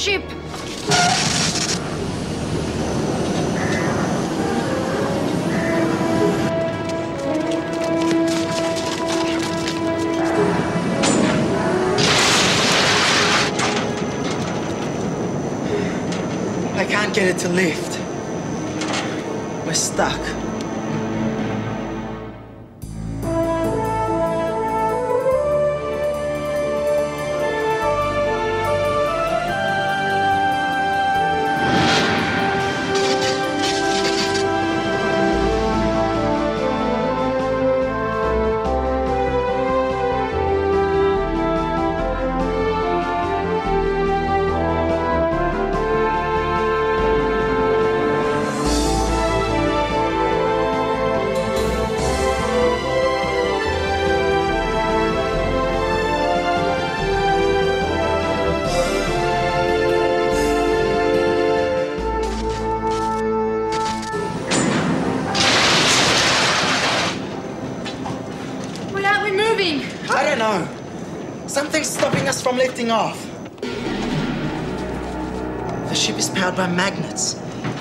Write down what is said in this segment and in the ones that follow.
Ship! I can't get it to lift. The ship is powered by magnets.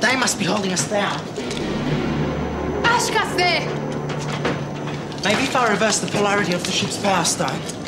They must be holding us down. Ashka's there! Maybe if I reverse the polarity of the ship's power stone.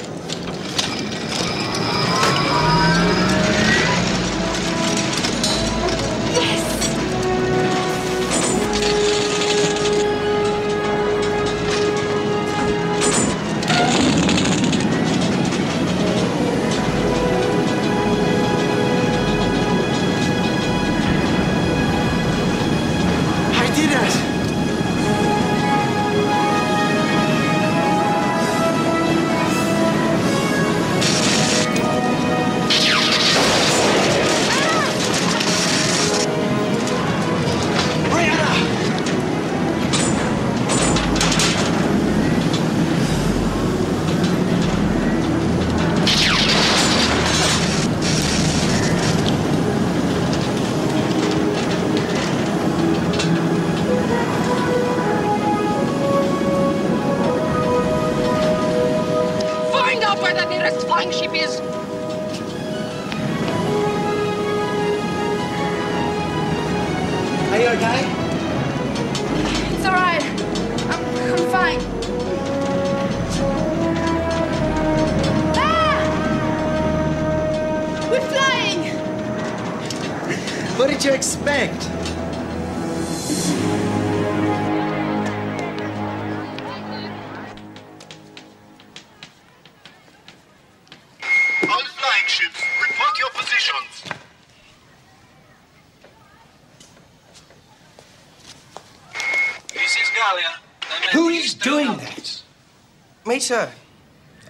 Me, sir.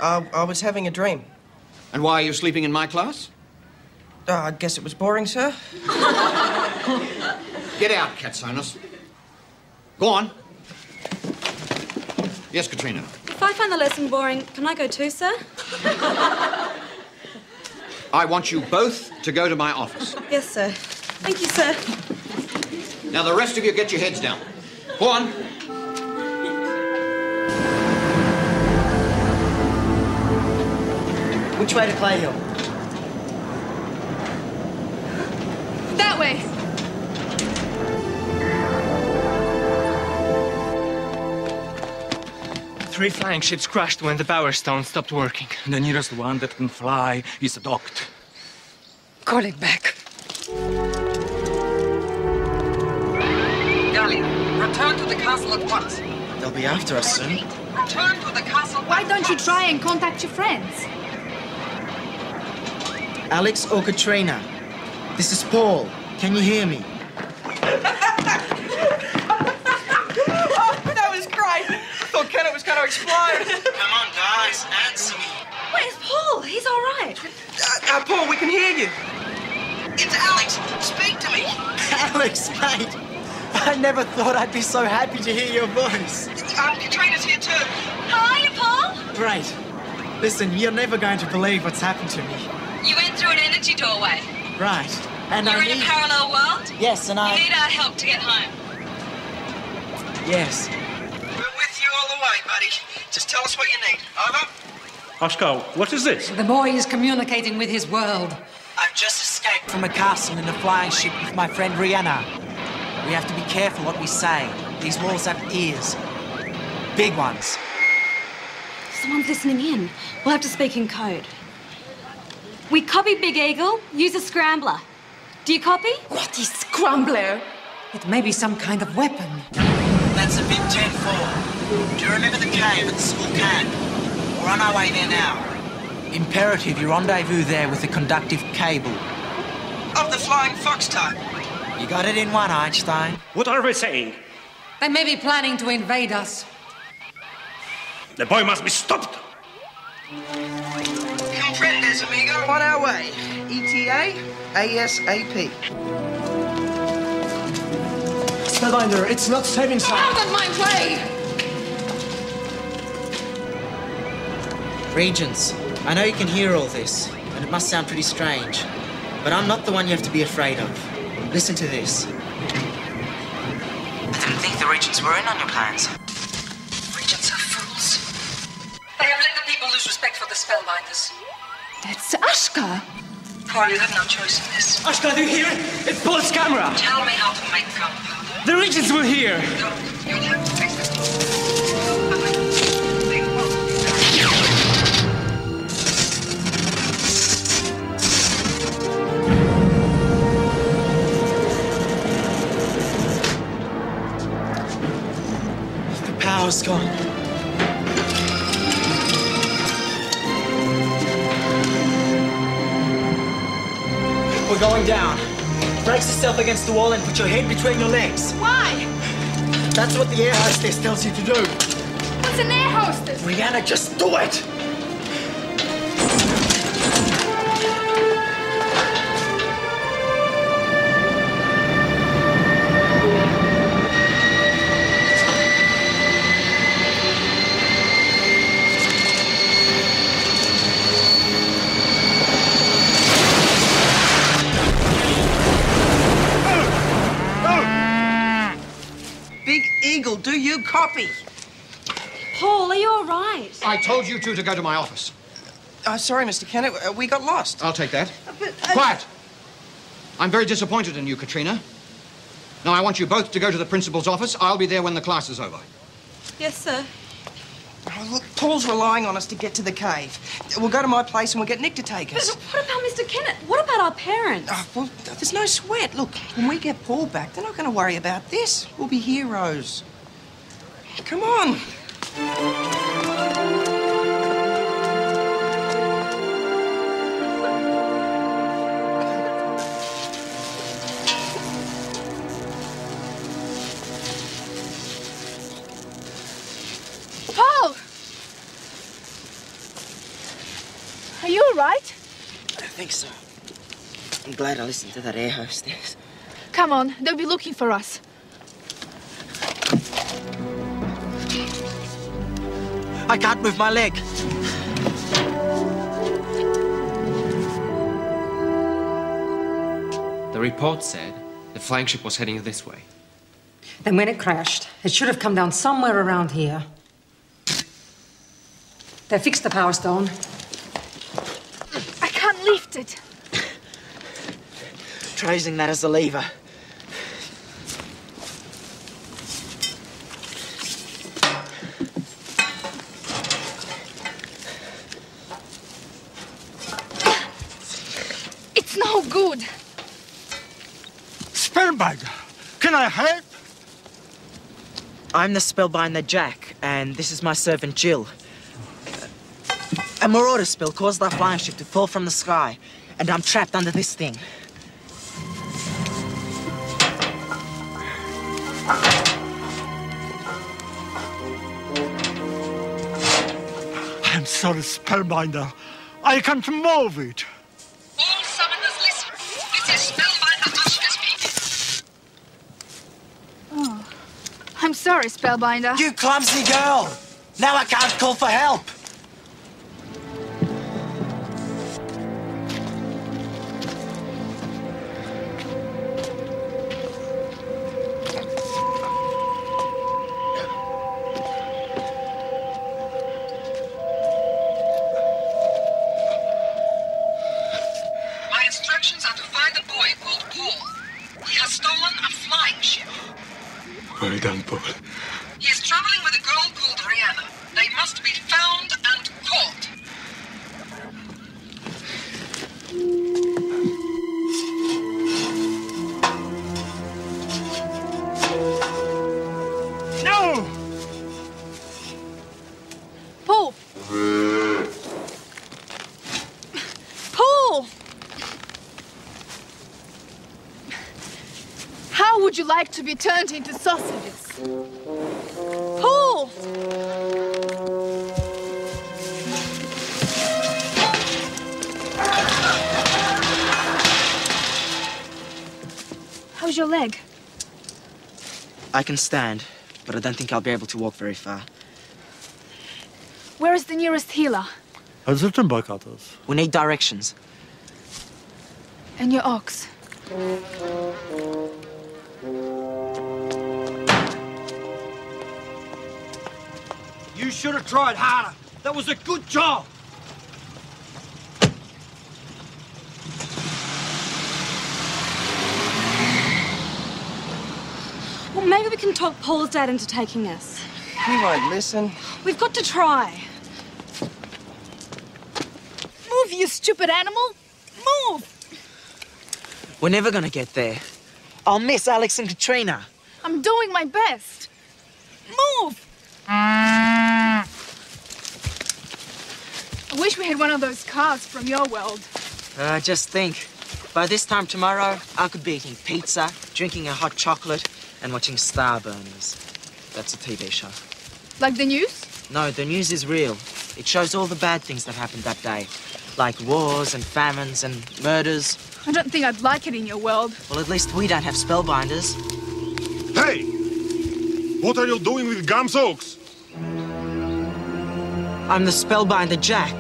I, I was having a dream. And why are you sleeping in my class? Uh, I guess it was boring, sir. Get out, Katsonis. Go on. Yes, Katrina. If I find the lesson boring, can I go too, sir? I want you both to go to my office. Yes, sir. Thank you, sir. Now, the rest of you get your heads down. Go on. Which way to Clay Hill? That way! Three flying ships crashed when the power stone stopped working. The nearest one that can fly is docked. Call it back. Galia, return to the castle at once. They'll be after us soon. Return to the castle. Why don't you try and contact your friends? Alex or Katrina? This is Paul. Can you hear me? oh, that was great. I thought Kennett was going to explode. Come on, guys. Answer me. Where's Paul? He's all right. Uh, uh, Paul, we can hear you. It's Alex. Speak to me. Alex, mate. I never thought I'd be so happy to hear your voice. Um, Katrina's here too. How are you, Paul? Great. Listen, you're never going to believe what's happened to me. You went through an energy doorway. Right. And You're I in need... a parallel world. Yes, and You I... need our help to get home. Yes. We're with you all the way, buddy. Just tell us what you need. Over. Pascal, what is this? The boy is communicating with his world. I've just escaped from a castle in a flying ship with my friend Riana. We have to be careful what we say. These walls have ears. Big ones. Someone's listening in. We'll have to speak in code. We copy Big Eagle, use a scrambler. Do you copy? What is Scrambler? It may be some kind of weapon. That's a big 10-4. Do you remember the cave at the school camp? We're on our way there now. Imperative you rendezvous there with the conductive cable. Of the Flying Fox type. You got it in one, Einstein. What are we saying? They may be planning to invade us. The boy must be stopped. Comprendes, amigo? On our way. ETA ASAP. Spellbinder, it's not saving Out of my way! Regents, I know you can hear all this, and it must sound pretty strange, but I'm not the one you have to be afraid of. Listen to this. I didn't think the Regents were in on your plans. Regents are fools. They have let the people lose respect for the spellbinders. That's Ashka. Paul, you have no choice in this. Ashka, do you hear? It's Paul's camera. Tell me how to make gunpowder. The Regents were here. Look, you'll have to fix it. The power's gone. Going down. Brace yourself against the wall and put your head between your legs. Why? That's what the air hostess tells you to do. What's an air hostess? Riana, just do it! Copy? Paul, are you all right? I told you two to go to my office. Oh, sorry, Mr. Kennett. uh, We got lost. I'll take that. But, uh, Quiet! I'm very disappointed in you, Katrina. Now, I want you both to go to the principal's office. I'll be there when the class is over. Yes, sir. Oh, look, Paul's relying on us to get to the cave. We'll go to my place and we'll get Nick to take But us. what about Mr. Kennett? What about our parents? Oh, well, there's no sweat. Look, when we get Paul back, they're not going to worry about this. We'll be heroes. Come on. Paul! Are you all right? I think so. I'm glad I listened to that air hostess. Come on, they'll be looking for us. I can't move my leg. The report said the flagship was heading this way. Then when it crashed, it should have come down somewhere around here. They fixed the power stone. I can't lift it. Try using that as a lever. It's no good. Spellbinder, can I help? I'm the spellbinder Jack, and this is my servant Jill. A marauder spell caused our flying ship to fall from the sky, and I'm trapped under this thing. I'm sorry, Spellbinder. I can't move it. Sorry, Spellbinder. You clumsy girl! Now I can't call for help! My instructions are to find boy called He has stolen a flying ship. Well done, Paul. He is traveling with a girl called Riana. They must be like to be turned into sausages? Paul! How's your leg? I can stand, but I don't think I'll be able to walk very far. Where is the nearest healer? At the timber cutters. We need directions. And your ox? Should have tried harder. That was a good job. Well, maybe we can talk Paul's dad into taking us. He won't listen. We've got to try. Move, you stupid animal! Move! We're never gonna get there. I'll miss Alex and Katrina. I'm doing my best. Move! Wish we had one of those cars from your world. Uh, just think. By this time tomorrow, I could be eating pizza, drinking a hot chocolate, and watching Starburners. That's a TV show. Like the news? No, the news is real. It shows all the bad things that happened that day. Like wars and famines and murders. I don't think I'd like it in your world. Well, at least we don't have spellbinders. Hey! What are you doing with Gams Oaks? I'm the spellbinder Jack.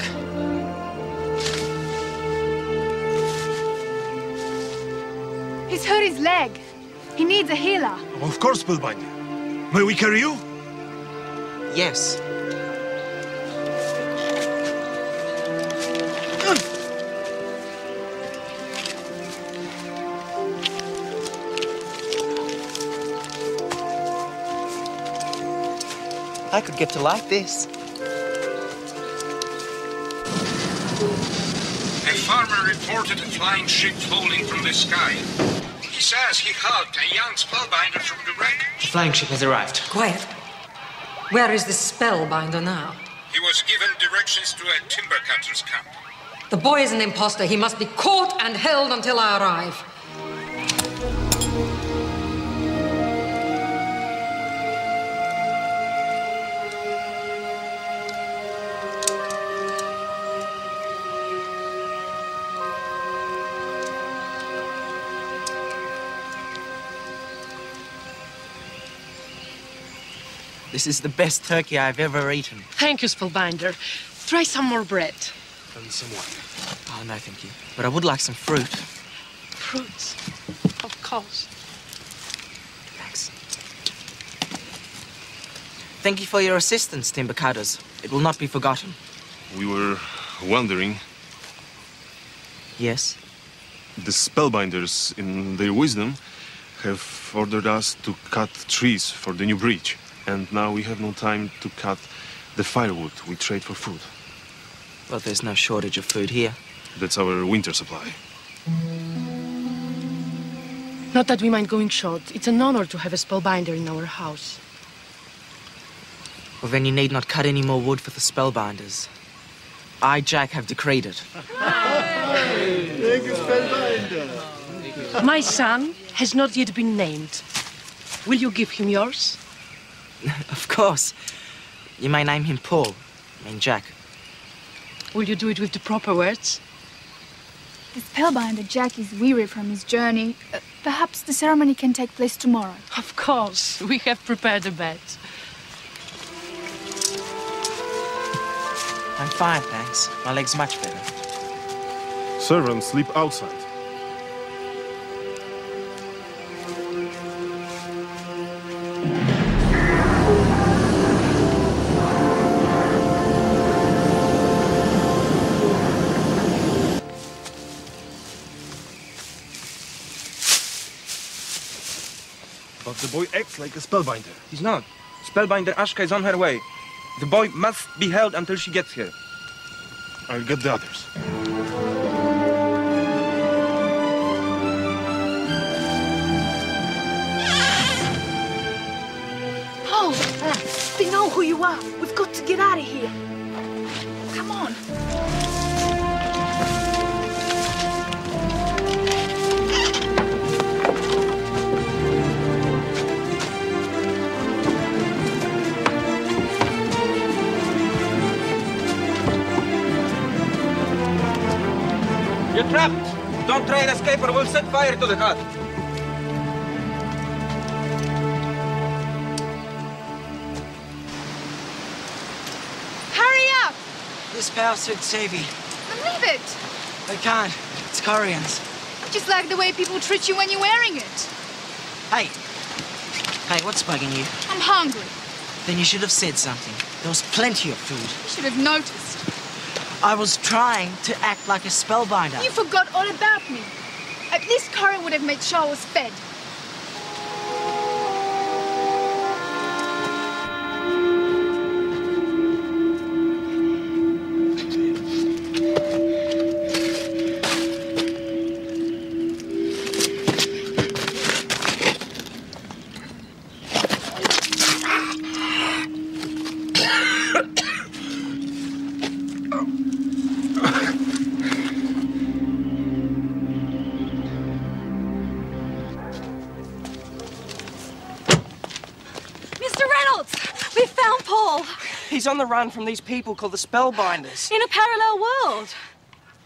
He's hurt his leg. He needs a healer. Of course, Spellbinder. May we carry you? Yes. I could get to like this. Reported a flying ship falling from the sky. He says he helped a young spellbinder from the wreck. The flying ship has arrived. Quiet. Where is the spellbinder now? He was given directions to a timber cutter's camp. The boy is an impostor. He must be caught and held until I arrive. This is the best turkey I've ever eaten. Thank you, Spellbinder. Try some more bread. And some wine. Oh, no, thank you. But I would like some fruit. Fruits. Of course. Thanks. Thank you for your assistance, Timber Cutters. It will not be forgotten. We were wondering. Yes? The spellbinders, in their wisdom, have ordered us to cut trees for the new bridge. And now we have no time to cut the firewood we trade for food. But there's no shortage of food here. That's our winter supply. Not that we mind going short. It's an honor to have a spellbinder in our house. Well, then you need not cut any more wood for the spellbinders. I, Jack, have decreed it. My son has not yet been named. Will you give him yours? of course. You may name him Paul. I mean Jack. Will you do it with the proper words? The spellbinder Jack is weary from his journey. Uh, perhaps the ceremony can take place tomorrow. Of course. We have prepared a bed. I'm fine, thanks. My leg's much better. Servants sleep outside. Boy acts like a spellbinder. He's not. Spellbinder Ashka is on her way. The boy must be held until she gets here. I'll get the others. Paul, they know who you are. We've got to get out of here. Don't try and escape or we'll set fire to the hut. Hurry up! This power suit's savvy. Then leave it. I can't. It's Correon's. Just like the way people treat you when you're wearing it. Hey. Hey, what's bugging you? I'm hungry. Then you should have said something. There was plenty of food. You should have noticed. I was trying to act like a spellbinder. You forgot all about me. At least Kara would have made sure I was fed. He's on the run from these people called the Spellbinders. in a parallel world.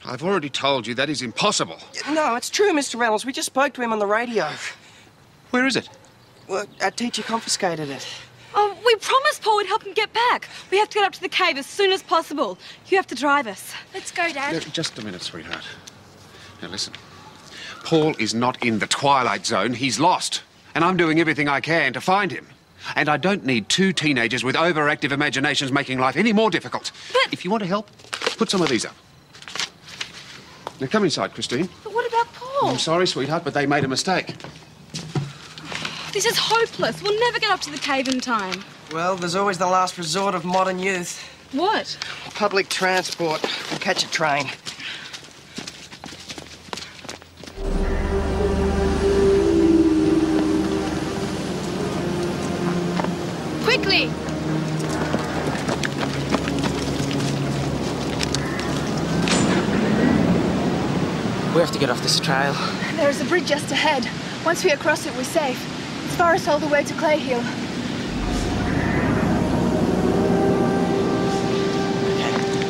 I've already told you that is impossible. No, it's true, Mr. Reynolds. We just spoke to him on the radio. Where is it? Well, our teacher confiscated it. Oh, we promised Paul we'd help him get back. We have to get up to the cave as soon as possible. You have to drive us. Let's go, Dad. No, just a minute, sweetheart. Now listen. Paul is not in the Twilight Zone. He's lost. And I'm doing everything I can to find him. And I don't need two teenagers with overactive imaginations making life any more difficult. But if you want to help, put some of these up. Now come inside, Christine. But what about Paul? I'm sorry, sweetheart, but they made a mistake. This is hopeless. We'll never get up to the cave in time. Well, there's always the last resort of modern youth. What? Public transport. We'll catch a train. Quickly! We have to get off this trail. There is a bridge just ahead. Once we are across it, we're safe. It's far us all the way to Clay Hill.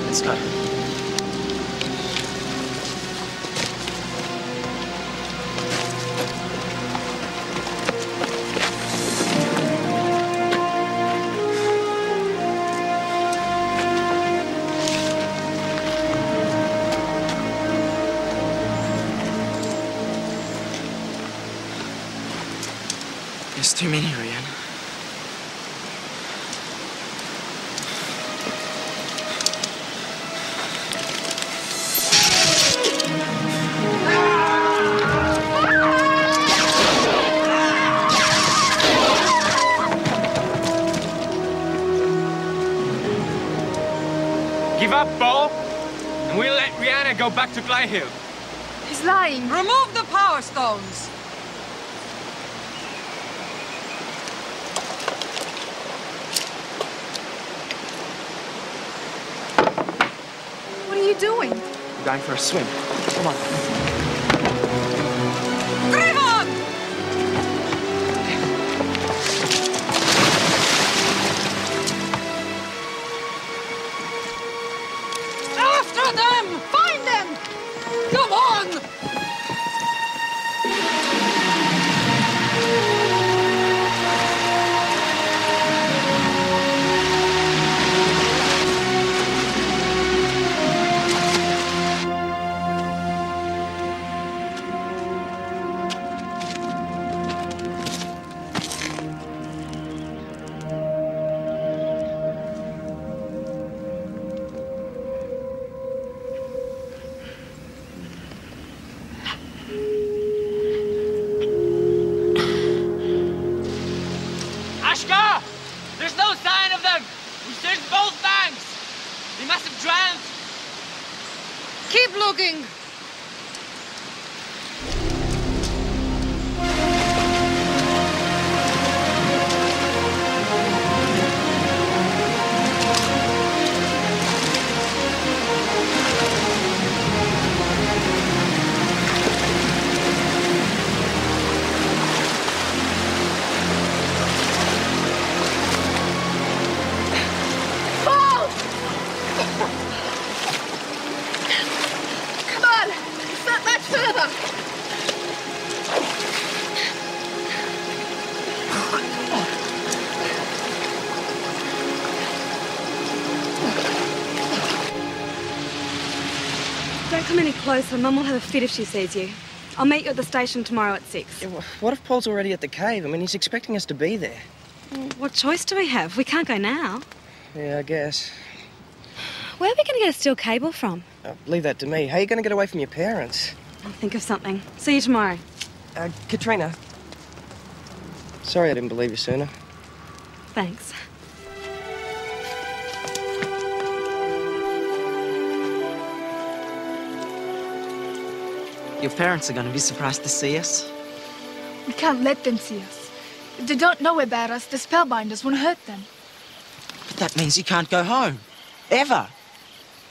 Let's go. Go back to Clay Hill. He's lying. Remove the power stones. What are you doing? We're going for a swim. Come on. Any. Mum will have a fit if she sees you. I'll meet you at the station tomorrow at six. What if Paul's already at the cave? I mean, he's expecting us to be there. Well, what choice do we have? We can't go now. Yeah, I guess. Where are we going to get a steel cable from? Uh, leave that to me. How are you going to get away from your parents? I'll think of something. See you tomorrow. Uh, Katrina. Sorry I didn't believe you sooner. Thanks. Your parents are going to be surprised to see us. We can't let them see us. If they don't know about us, the spellbinders won't hurt them. But that means you can't go home. Ever.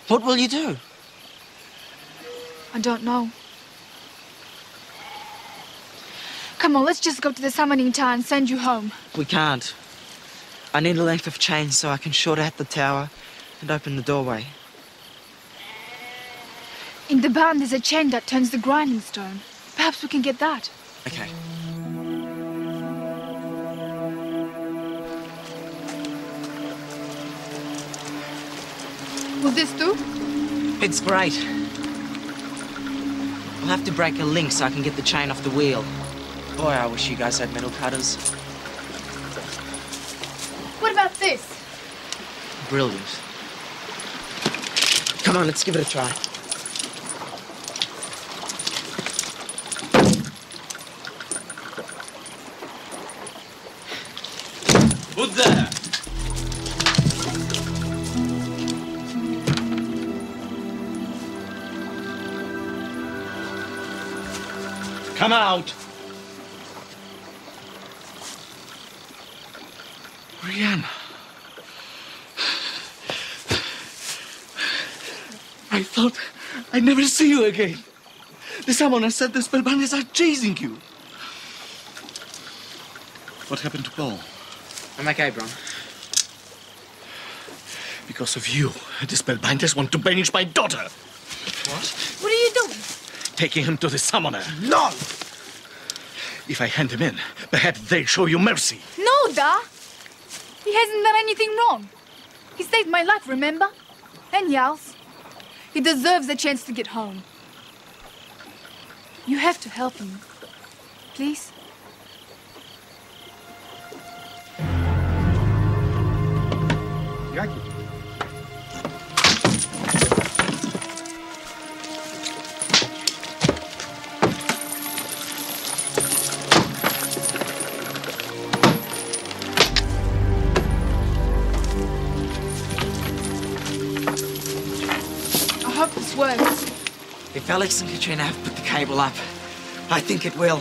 What will you do? I don't know. Come on, let's just go to the summoning tower and send you home. We can't. I need a length of chain so I can short out the tower and open the doorway. In the barn, there's a chain that turns the grinding stone. Perhaps we can get that. Okay. Will this do? It's great. I'll have to break a link so I can get the chain off the wheel. Boy, I wish you guys had metal cutters. What about this? Brilliant. Come on, let's give it a try. Come out. Riana. I thought I'd never see you again. The summoner said the spellbinders are chasing you. What happened to Paul? I'm okay, Bron. Because of you, the spellbinders want to banish my daughter. What? What are you doing? Taking him to the summoner. No! If I hand him in, perhaps they'll show you mercy. No, Da! He hasn't done anything wrong. He saved my life, remember? And Jal's. He deserves a chance to get home. You have to help him. Please? Jaki? Alex and Katrina have put the cable up, I think it will.